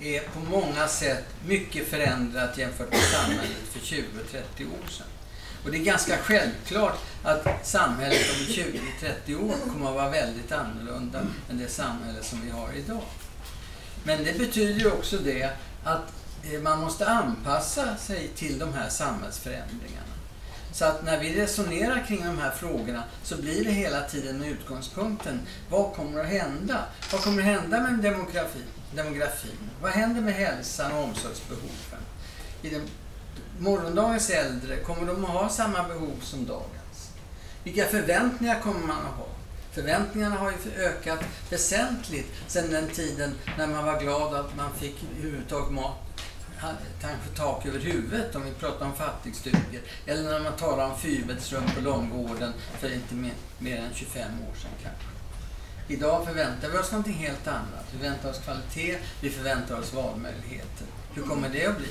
är på många sätt mycket förändrat jämfört med samhället för 20-30 år sedan. Och det är ganska självklart att samhället om 20-30 år kommer att vara väldigt annorlunda än det samhälle som vi har idag. Men det betyder ju också det att eh, man måste anpassa sig till de här samhällsförändringarna. Så att när vi resonerar kring de här frågorna så blir det hela tiden med utgångspunkten, vad kommer att hända? Vad kommer att hända med demografin? Demografin? Vad händer med hälsan och omsorgsbehoven? I den, morgondagens äldre, kommer de att ha samma behov som dagens? Vilka förväntningar kommer man att ha? Förväntningarna har ju ökat väsentligt sedan den tiden när man var glad att man fick överhuvudtaget mat, kanske tak över huvudet om vi pratar om fattigstugor. Eller när man talar om fyrbäddsrum på långvården för inte mer, mer än 25 år sedan kanske. Idag förväntar vi oss någonting helt annat. Vi förväntar oss kvalitet, vi förväntar oss valmöjligheter. Hur kommer det att bli?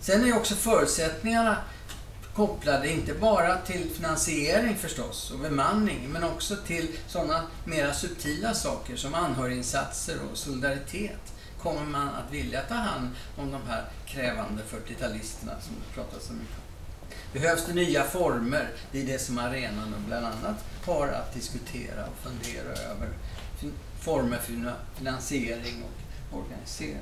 Sen är också förutsättningarna kopplade inte bara till finansiering förstås och bemanning men också till sådana mera subtila saker som anhöriginsatser och solidaritet. Kommer man att vilja ta hand om de här krävande 40-talisterna som det pratas så mycket om? Behövs det nya former? Det är det som arenan bland annat har att diskutera och fundera över. Former för finansiering och organisering.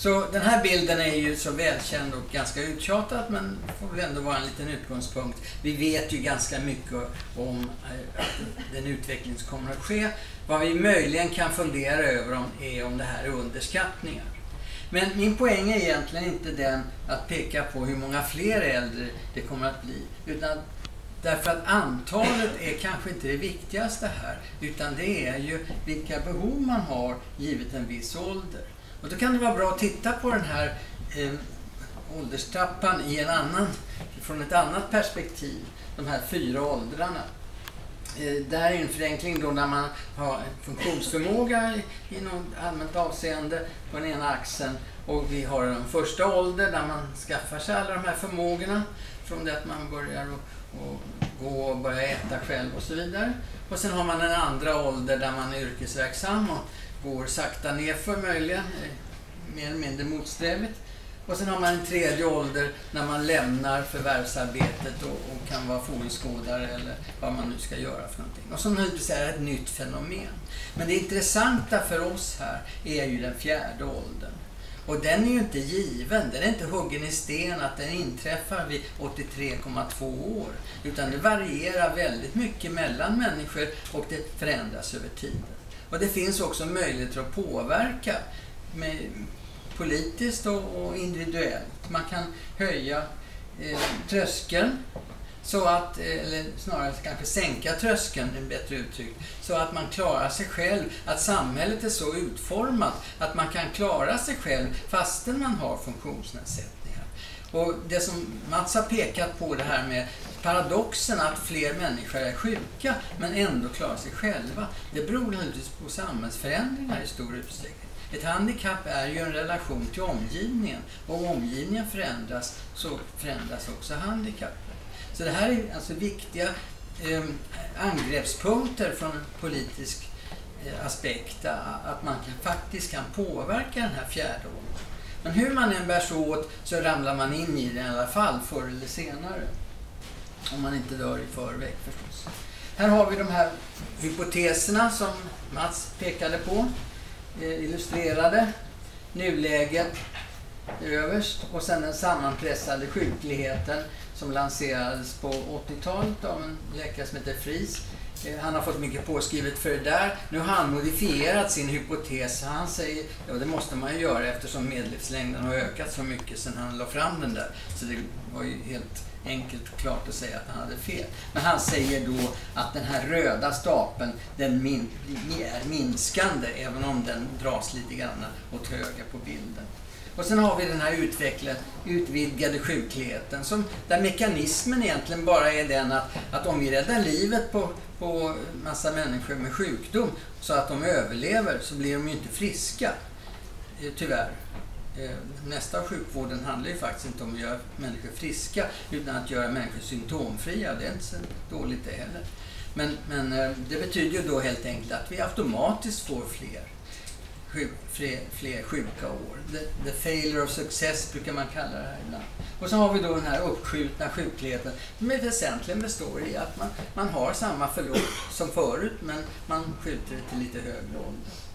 Så den här bilden är ju så välkänd och ganska uttjatad men får väl ändå vara en liten utgångspunkt. Vi vet ju ganska mycket om eh, den utveckling som kommer att ske. Vad vi möjligen kan fundera över om är om det här är underskattningar. Men min poäng är egentligen inte den att peka på hur många fler äldre det kommer att bli. Utan därför att antalet är kanske inte det viktigaste här. Utan det är ju vilka behov man har givet en viss ålder. Och då kan det vara bra att titta på den här eh, ålderstrappan i en annan, från ett annat perspektiv. De här fyra åldrarna. Där är en förenkling då när man har funktionsförmåga i, i något allmänt avseende på den ena axeln och vi har en första ålder där man skaffar sig alla de här förmågorna från det att man börjar och, och gå och börja äta själv och så vidare. Och sen har man en andra ålder där man är yrkesverksam och går sakta nerför möjligen, eh, mer eller mindre motsträvigt. Och sen har man en tredje ålder när man lämnar förvärvsarbetet och, och kan vara fågelskådare eller vad man nu ska göra för någonting. Och som naturligtvis är ett nytt fenomen. Men det intressanta för oss här är ju den fjärde åldern. Och den är ju inte given, den är inte huggen i sten att den inträffar vid 83,2 år. Utan det varierar väldigt mycket mellan människor och det förändras över tiden. Och det finns också möjligheter att påverka med, politiskt och, och, individuellt. Man kan höja eh, tröskeln så att, eh, eller snarare kanske sänka tröskeln, en bättre uttryck, så att man klarar sig själv, att samhället är så utformat att man kan klara sig själv fastän man har funktionsnedsättningar. Och det som Mats har pekat på det här med paradoxen att fler människor är sjuka men ändå klarar sig själva, det beror naturligtvis på samhällsförändringar i stor utsträckning. Ett handikapp är ju en relation till omgivningen och om omgivningen förändras så förändras också handikappet. Så det här är alltså viktiga eh, angreppspunkter från politisk eh, aspekt, att man kan, faktiskt kan påverka den här fjärde åldern. Men hur man än bär sig åt så ramlar man in i det i alla fall förr eller senare. Om man inte dör i förväg förstås. Här har vi de här hypoteserna som Mats pekade på, Eh, illustrerade. Nuläget överst och sen den sammanpressade sjukligheten som lanserades på 80-talet av en läkare som heter Fries. Eh, han har fått mycket påskrivet för det där. Nu har han modifierat sin hypotes. Han säger, ja det måste man ju göra eftersom medellivslängden har ökat så mycket sedan han la fram den där. Så det var ju helt enkelt och klart att säga att han hade fel. Men han säger då att den här röda stapeln den min, är minskande även om den dras lite grann åt höger på bilden. Och sen har vi den här utvidgade sjukligheten som, där mekanismen egentligen bara är den att, att om vi räddar livet på, på massa människor med sjukdom så att de överlever så blir de ju inte friska. Eh, tyvärr. Eh, nästa av sjukvården handlar ju faktiskt inte om att göra människor friska utan att göra människor symptomfria. Det är inte så dåligt det heller. Men, men eh, det betyder ju då helt enkelt att vi automatiskt får fler sjuk, fler, fler sjuka år. The, the failure of success brukar man kalla det här ibland. Och så har vi då den här uppskjutna sjukligheten som väsentligen består i att man, man har samma förlopp som förut men man skjuter det till lite högre ålder.